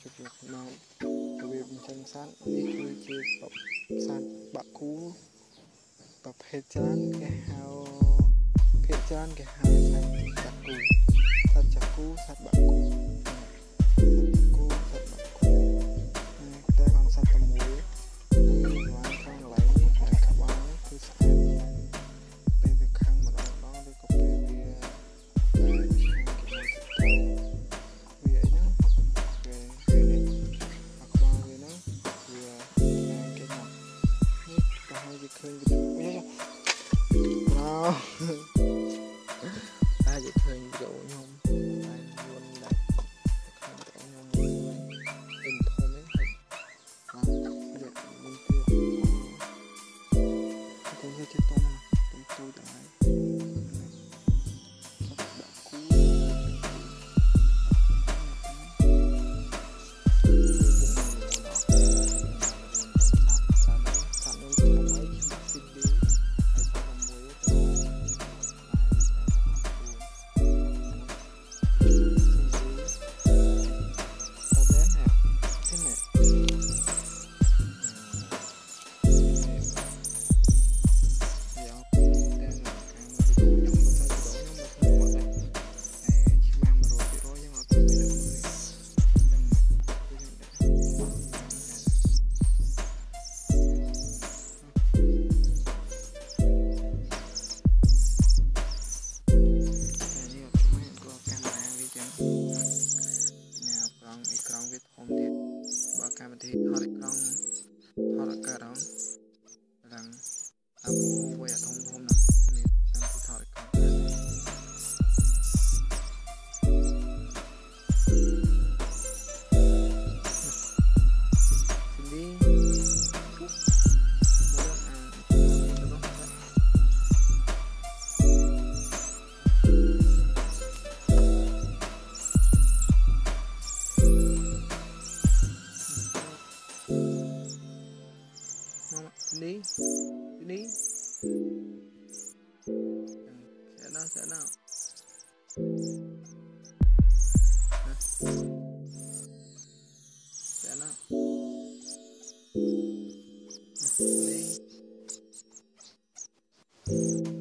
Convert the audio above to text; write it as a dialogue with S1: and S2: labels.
S1: ជាជាបានរបៀបចិញ្ចឹមសត្វនេះគឺជាសត្វបាក់គូប្រភេទច្រើនគេហៅភាគច្រើនគេហៅថា nào ai just turned to nhung. ហើយបន្តិចហត់ក្នុងហត់អកករងឡើងអាមូវេអត់ knee, knee. Check now, check now. Check now. Knee.